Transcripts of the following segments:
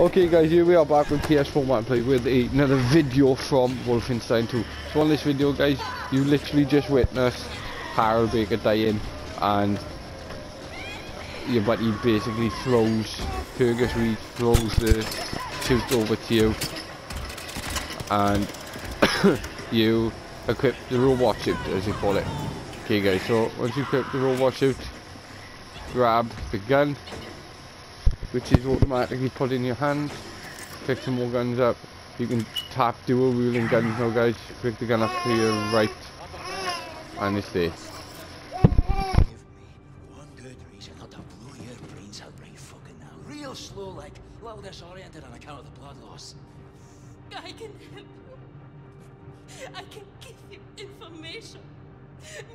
Okay guys, here we are back with PS4 Manplay with another video from Wolfenstein 2. So on this video guys, you literally just witnessed Harold Baker dying and your buddy basically throws, Fergus Reed throws the suit over to you and you equip the robot suit as you call it. Okay guys, so once you equip the robot suit, grab the gun which is automatically put in your hand. Pick some more guns up. You can tap dual wielding guns now guys. Pick the gun up to your right and it's there. Real slow like, little disoriented on account of the blood loss. I can help you. I can give you information.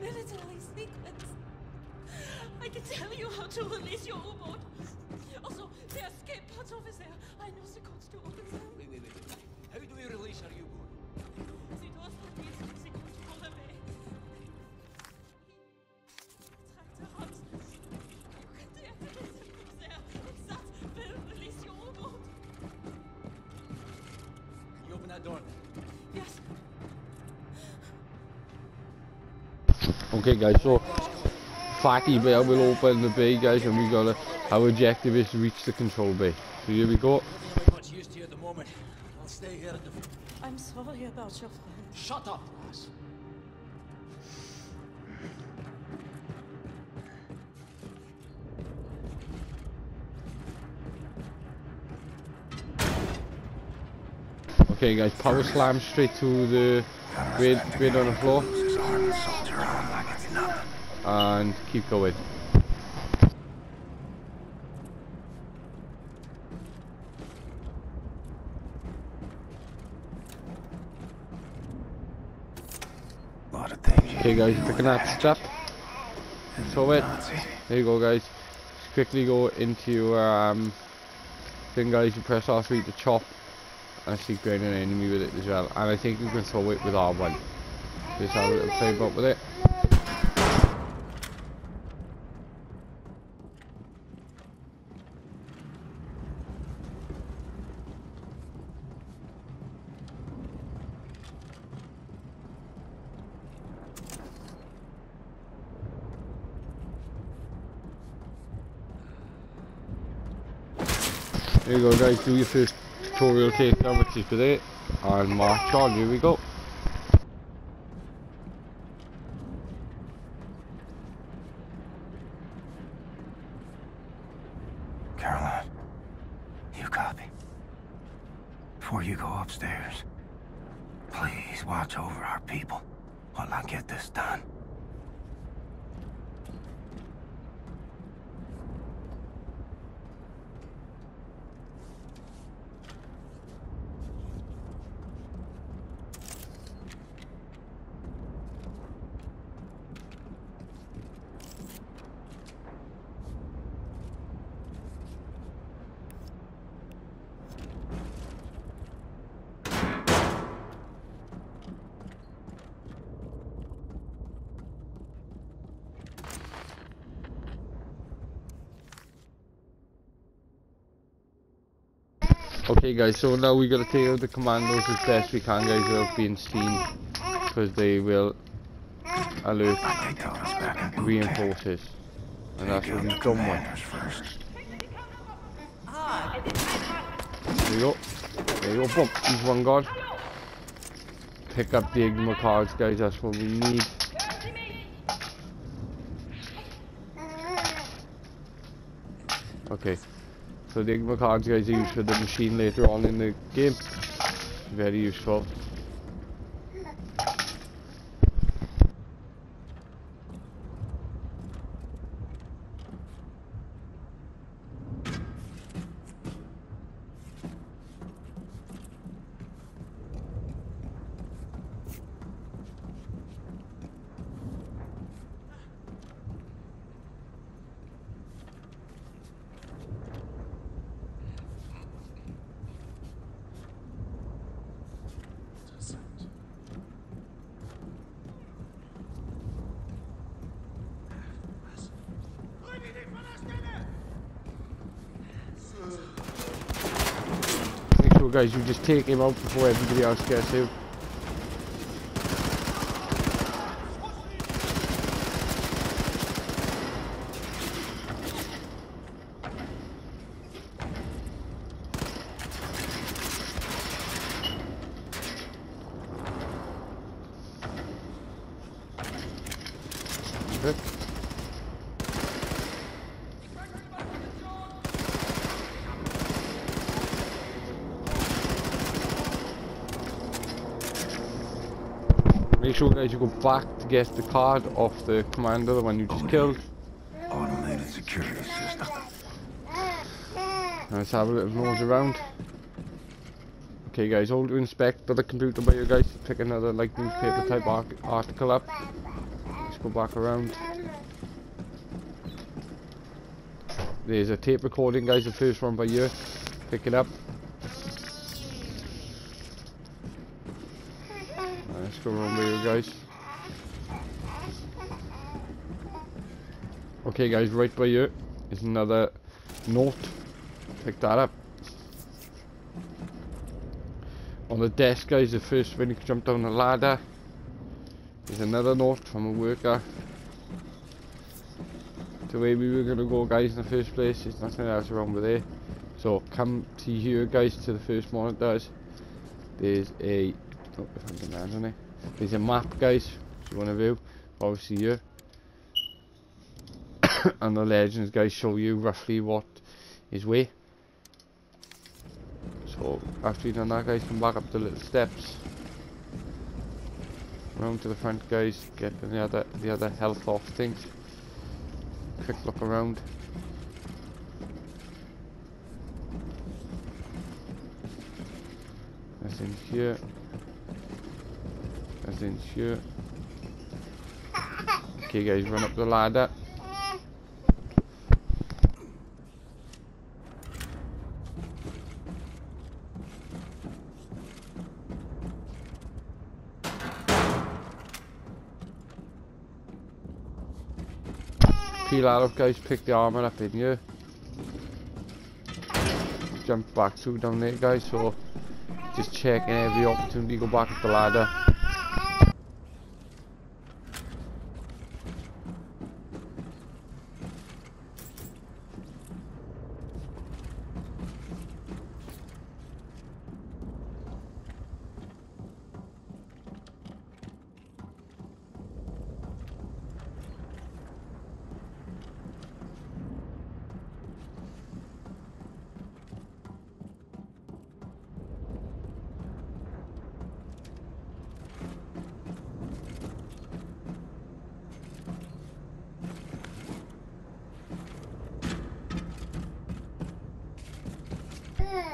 Military secrets. I can tell you how to release your U-boat. Also, the escape pods over there. I know the codes to open them. Wait, wait, wait. How do we release our U-boat? The doors will be the control away. Track the hubs. You can deactivate them from there. And that will release your U-boat. Can you open that door? Yes. Okay guys, so Fatty Bear will open the bay guys and we gotta, our objective is to reach the control bay. So here we go. Not much used to you at the moment. I'll stay here at the... I'm sorry about your friend. Shut up, lass. Okay guys, power slam straight to the bed, bed on the floor and keep going. lot of things. you Okay guys, picking that step. So it. There you go guys. Just quickly go into your um thing guys, you press R3 to chop and see grain an enemy with it as well. And I think you can throw it with R1. Just have a little play about with it. There you go guys, do your first tutorial takedown which is great. And march on, here we go. Caroline, you copy? Before you go upstairs, please watch over our people while I get this done. Okay guys, so now we gotta take out the commandos as best we can guys without being seen. Because they will alert reinforces. And that's what we've done one. first. There you go. There you go, boom. He's one gone. Pick up the Enigma cards guys, that's what we need. Okay. So the cards guys used for the machine later on in the game. Very useful. Sure guys you just take him out before everybody else gets him. Okay. Make sure guys you go back to get the card off the commander, the one you just killed. Automated security system. Let's have a little nose around. Okay guys, hold to inspect the computer by you guys. Pick another like newspaper type article up. Let's go back around. There's a tape recording guys, the first one by you. Pick it up. Around you guys. Okay guys, right by you is another note. Pick that up. On the desk guys, the first when you jump down the ladder is another note from a worker. The way we were gonna go guys in the first place, there's nothing else wrong with it. So come to here guys to the first monitors. There's a oh, if I can land on it. There's a map guys, if you wanna view. Obviously here. and the legends guys show you roughly what is where. So after you've done that guys, come back up the little steps. Round to the front guys, get the other the other health off things. Quick look around. That's in here. In here. Okay guys, run up the ladder. Peel out up guys, pick the armor up in here. Jump back through down there guys, so just checking every opportunity, go back up the ladder.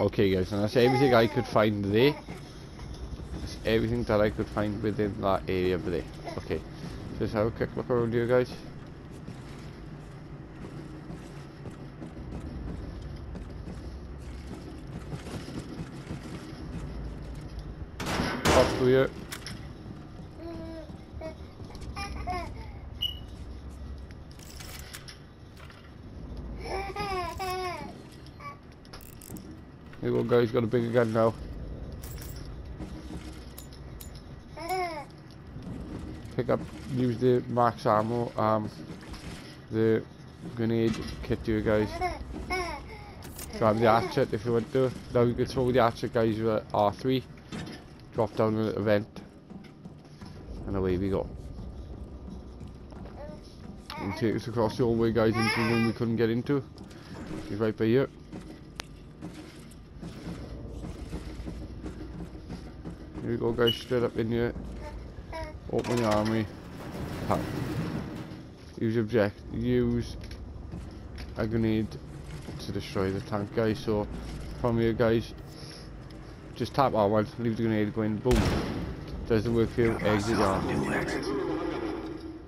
Okay guys, and that's everything I could find there. That's everything that I could find within that area over there. Okay, just have a quick look around here guys. Up to you. We go guys, got a bigger gun now. Pick up, use the max ammo, um, the grenade kit you guys. Grab the hatchet if you want to. Now you can throw the hatchet guys with R3. Drop down a little vent. And away we go. And take us across the hallway guys into the room we couldn't get into. He's right by here. Here we go guys, straight up in here. Open your army. Tap. Use object. Use a grenade to destroy the tank guys. So from here guys, just tap R1, leave the grenade going, boom. Doesn't work for you, exit your exit.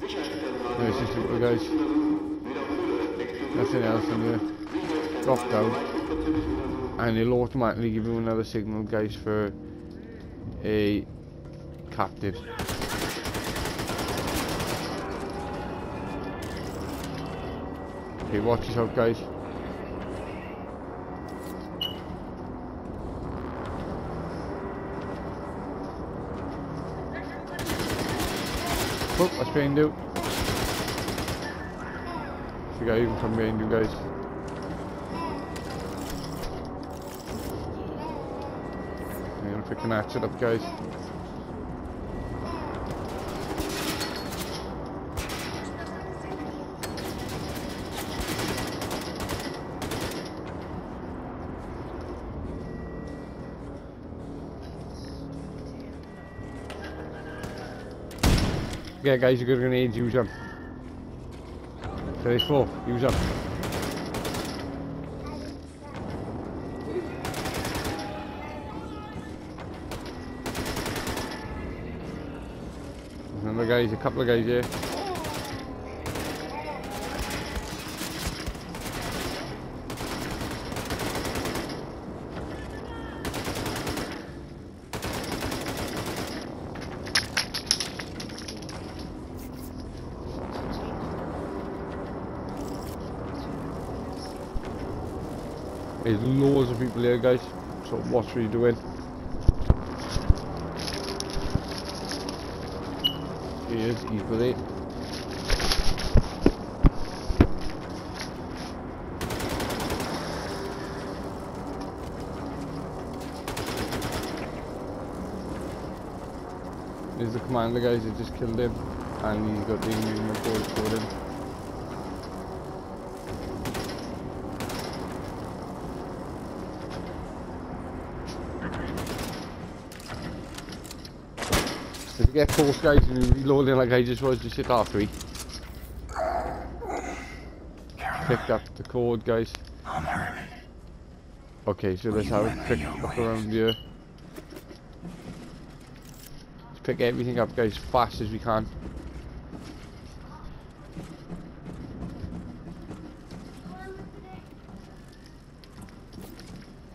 Nice and simple guys. Nothing else in here. Drop down. And it'll automatically give you another signal guys for a captive. dude. Okay, watch guys. Oh, that's behind you. There's a even from behind you, guys. I'm gonna pick an hatchet up guys. Yeah guys, you got grenades, use them. Phase 4, use them. Guys, a couple of guys here. There's loads of people here guys, so what are you doing? Here's equally. There's the commander guys who just killed him and he's got the Enigma code for him. If you get close guys and you reload in like I just was, just hit R3. Picked up the cord guys. I'm. Okay, so let's have a quick look around here. Let's pick everything up guys fast as we can.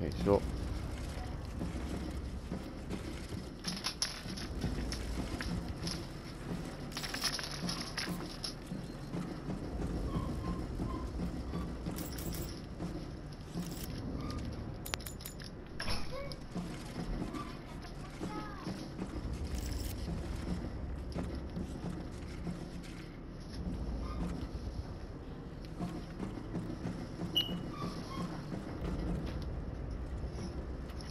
Okay, so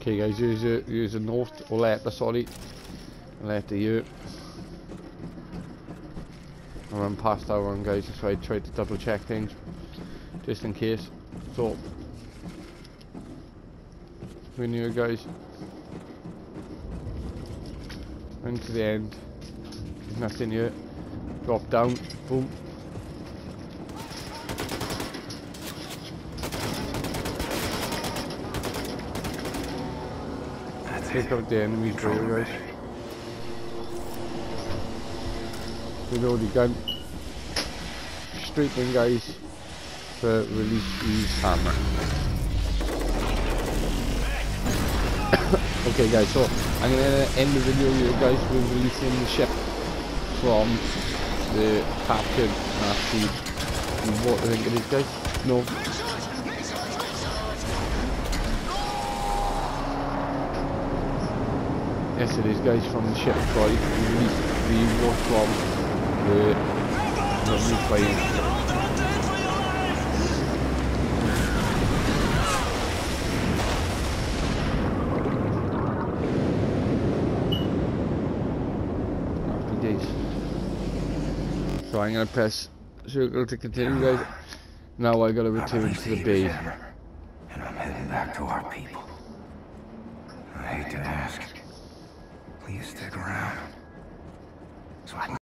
Okay guys, use a, use a note or letter, uh, sorry. Letter here. I run past that one guys, so I tried to double check things. Just in case. So We knew guys. Into the end. Nothing here. Drop down, boom. Take out the enemies Control there room guys. ready. Reload the gun. Straight in guys. To release the hammer. okay guys, so I'm gonna end the video here guys with releasing the ship from the captured Nazi what I think it is guys. No. It is guys from the ship sorry. We the from the plane. So I'm gonna press circle to continue guys. Now I gotta return to the bay. And I'm heading back to our people. I hate to ask. Please stick around. So I can